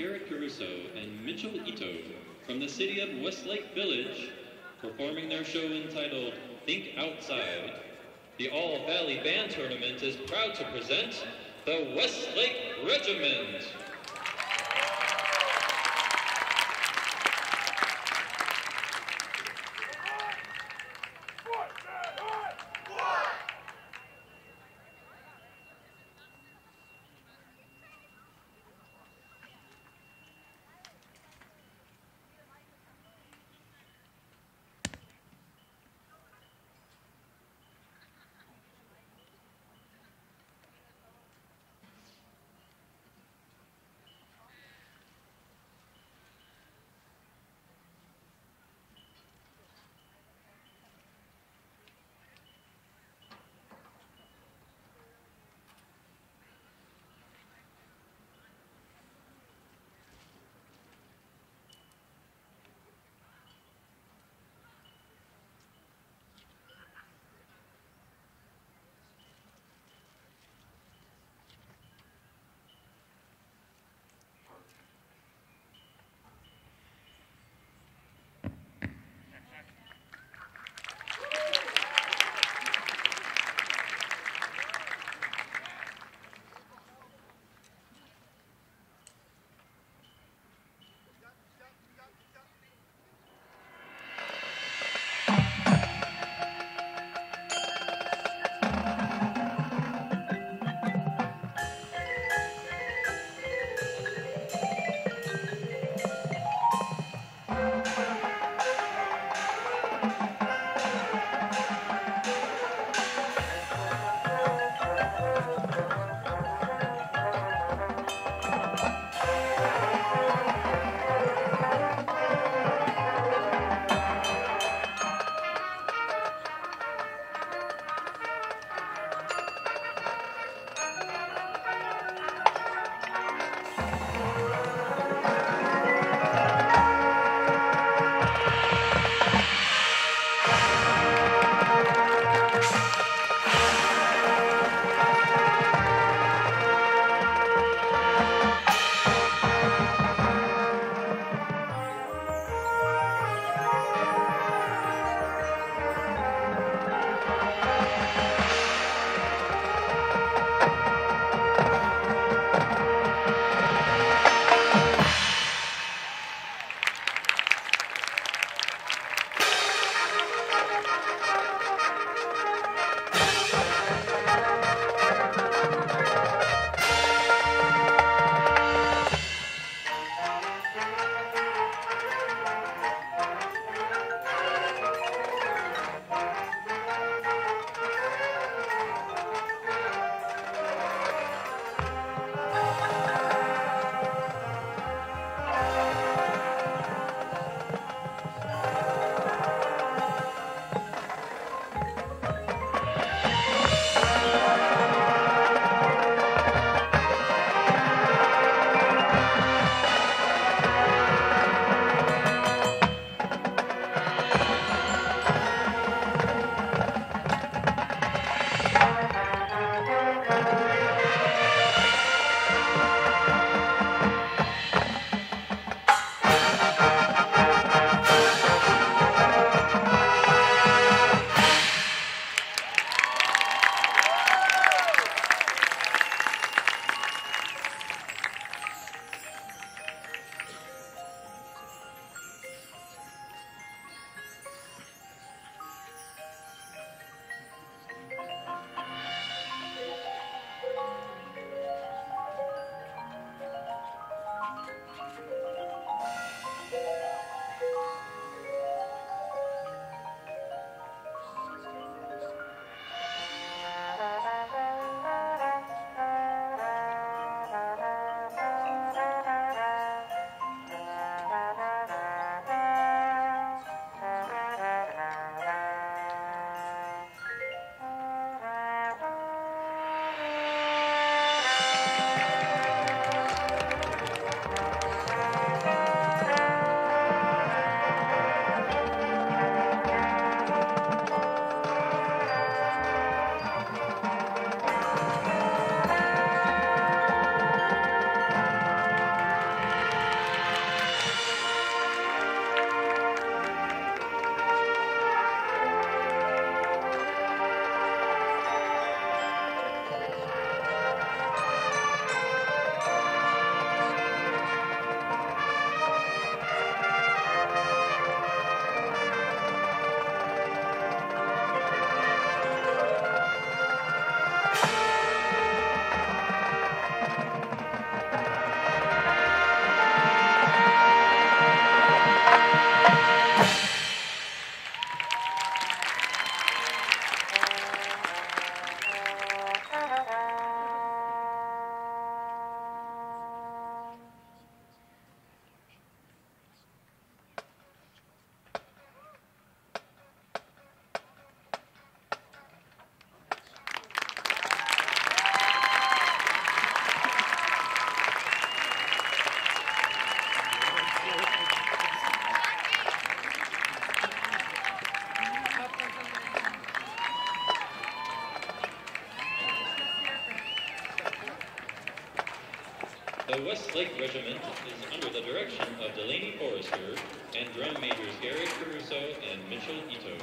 Garrett Caruso and Mitchell Ito from the city of Westlake Village performing their show entitled Think Outside. The All Valley Band Tournament is proud to present the Westlake Regiment. The Westlake Regiment is under the direction of Delaney Forrester and drum majors Gary Caruso and Mitchell Ito.